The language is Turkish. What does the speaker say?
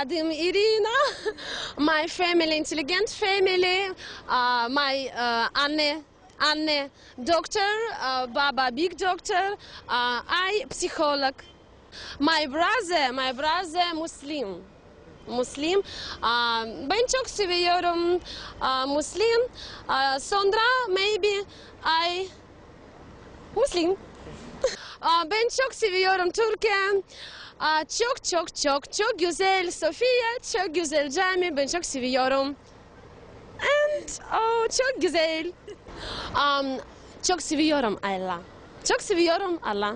Adım Irina. My family intelligent family. Uh, my uh, anne anne doctor, uh, baba big doctor. Uh, I psycholog. My brother, my brother Muslim. Muslim. Uh, ben çok seviyorum uh, Muslim. Uh, sonra maybe I Muslim. Aa, ben çok seviyorum Türkiye. Aa, çok çok çok çok güzel Sofia, çok güzel cami. Ben çok seviyorum. And oh çok güzel. Um, çok seviyorum Allah. Çok seviyorum Allah.